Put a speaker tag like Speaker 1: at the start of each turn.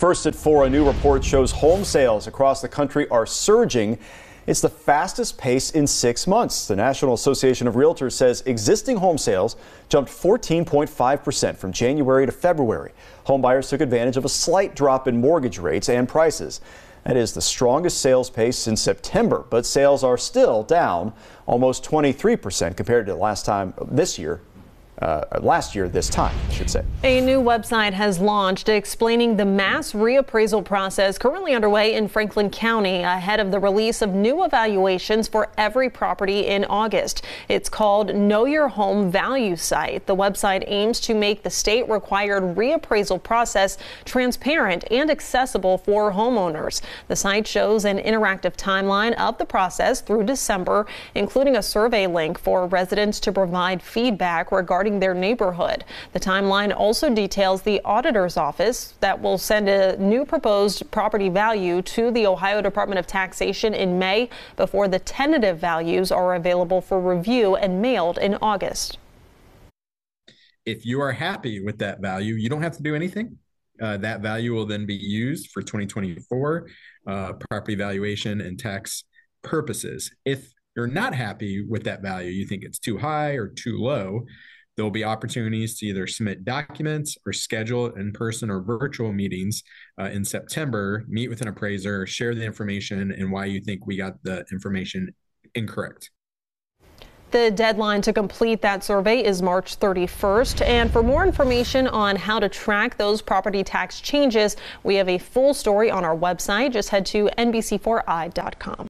Speaker 1: First at 4, a new report shows home sales across the country are surging. It's the fastest pace in six months. The National Association of Realtors says existing home sales jumped 14.5% from January to February. Homebuyers took advantage of a slight drop in mortgage rates and prices. That is the strongest sales pace since September, but sales are still down almost 23% compared to last time this year uh, last year this time, I should say.
Speaker 2: A new website has launched explaining the mass reappraisal process currently underway in Franklin County ahead of the release of new evaluations for every property in August. It's called Know Your Home Value Site. The website aims to make the state required reappraisal process transparent and accessible for homeowners. The site shows an interactive timeline of the process through December, including a survey link for residents to provide feedback regarding their neighborhood. The timeline also details the auditor's office that will send a new proposed property value to the Ohio Department of Taxation in May before the tentative values are available for review and mailed in August.
Speaker 3: If you are happy with that value, you don't have to do anything. Uh, that value will then be used for 2024 uh, property valuation and tax purposes. If you're not happy with that value, you think it's too high or too low, there will be opportunities to either submit documents or schedule in person or virtual meetings uh, in September, meet with an appraiser, share the information and why you think we got the information incorrect.
Speaker 2: The deadline to complete that survey is March 31st. And for more information on how to track those property tax changes, we have a full story on our website. Just head to NBC4i.com.